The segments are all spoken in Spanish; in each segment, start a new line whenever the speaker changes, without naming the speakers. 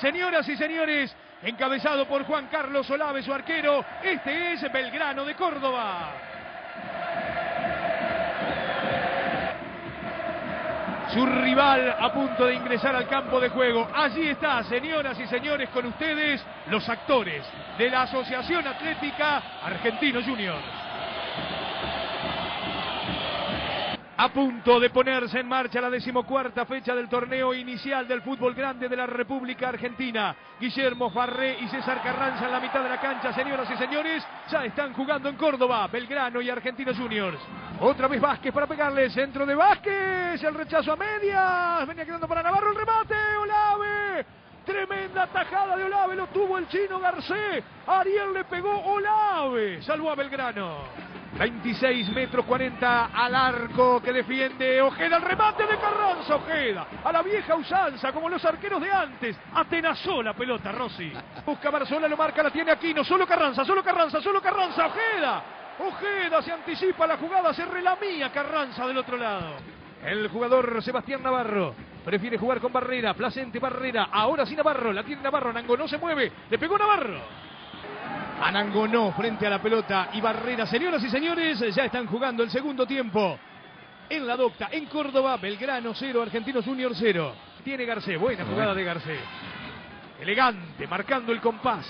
Señoras y señores, encabezado por Juan Carlos Olave, su arquero, este es Belgrano de Córdoba. Su rival a punto de ingresar al campo de juego. Allí está, señoras y señores, con ustedes los actores de la Asociación Atlética Argentino Juniors. A punto de ponerse en marcha la decimocuarta fecha del torneo inicial del fútbol grande de la República Argentina. Guillermo Farré y César Carranza en la mitad de la cancha, señoras y señores, ya están jugando en Córdoba, Belgrano y Argentinos Juniors. Otra vez Vázquez para pegarle, centro de Vázquez, el rechazo a medias, venía quedando para Navarro el remate, Olave. Tremenda tajada de Olave, lo tuvo el chino Garcés. Ariel le pegó Olave, salvó a Belgrano. 26 metros 40 al arco que defiende Ojeda. El remate de Carranza, Ojeda. A la vieja usanza, como los arqueros de antes. Atenazó la pelota, Rossi. Busca Barzola, lo marca, la tiene Aquino. Solo Carranza, solo Carranza, solo Carranza. Ojeda. Ojeda se anticipa la jugada, se relamía Carranza del otro lado. El jugador Sebastián Navarro prefiere jugar con Barrera, Placente Barrera, ahora sí Navarro, la tiene Navarro, Nango no se mueve, le pegó Navarro. Anangonó frente a la pelota y Barrera. Señoras y señores, ya están jugando el segundo tiempo. En la docta, en Córdoba, Belgrano 0, Argentinos Junior 0. Tiene Garcés, buena jugada de Garcés. Elegante, marcando el compás.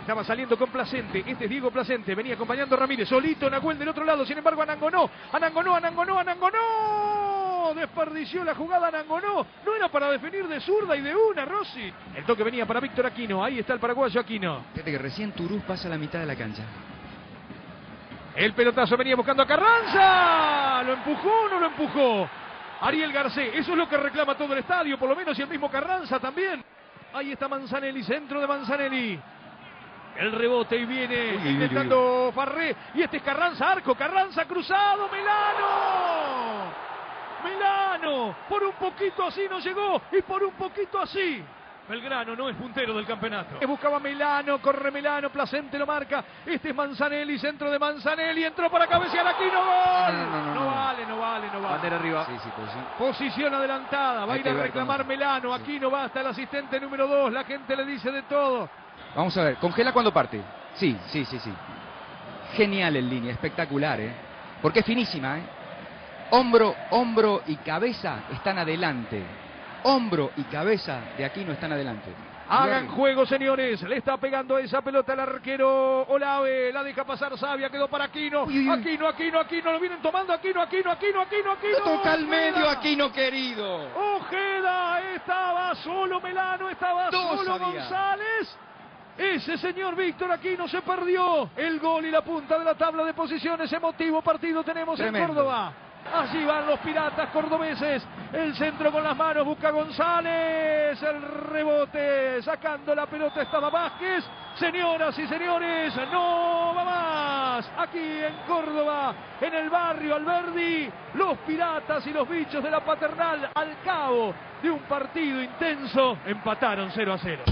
Estaba saliendo con Placente. Este es Diego Placente. Venía acompañando a Ramírez. Solito Nahuel del otro lado. Sin embargo, Anangonó. Anangonó, Anangonó, Anangonó desperdició la jugada Nangonó. No era para definir de zurda y de una, Rossi. El toque venía para Víctor Aquino. Ahí está el paraguayo Aquino.
Fíjate que recién Turús pasa la mitad de la cancha.
El pelotazo venía buscando a Carranza. ¿Lo empujó o no lo empujó? Ariel Garcés. Eso es lo que reclama todo el estadio, por lo menos, y el mismo Carranza también. Ahí está Manzanelli, centro de Manzanelli. El rebote y viene intentando Farré. Y este es Carranza, arco, Carranza cruzado, Melano. Milano, por un poquito así no llegó y por un poquito así. Belgrano no es puntero del campeonato. Buscaba Milano, corre Milano, Placente lo marca. Este es Manzanelli, centro de Manzanelli, entró para cabecear aquí, no gol. No, vale, no vale, no vale.
Bandera arriba.
Sí, sí, Posición adelantada, va a ir a reclamar Milano. Aquí no basta el asistente número 2, la gente le dice de todo.
Vamos a ver, congela cuando parte. Sí, sí, sí, sí. Genial en línea, espectacular, ¿eh? Porque es finísima, ¿eh? Hombro, hombro y cabeza están adelante. Hombro y cabeza de aquí no están adelante.
Hagan juego, señores. Le está pegando esa pelota el arquero Olave. La deja pasar Sabia. Quedó para Aquino. Aquino, Aquino, Aquino. Lo vienen tomando. Aquino, Aquino, Aquino, Aquino, Aquino.
Toca al medio, Aquino querido.
Ojeda. Estaba solo Melano. Estaba solo González. Ese señor Víctor Aquino se perdió. El gol y la punta de la tabla de posiciones. Emotivo partido tenemos en Córdoba. Allí van los piratas cordobeses. El centro con las manos busca González. El rebote sacando la pelota estaba Vázquez. Señoras y señores, no va más. Aquí en Córdoba, en el barrio Alberdi, los piratas y los bichos de la paternal al cabo de un partido intenso empataron 0 a 0.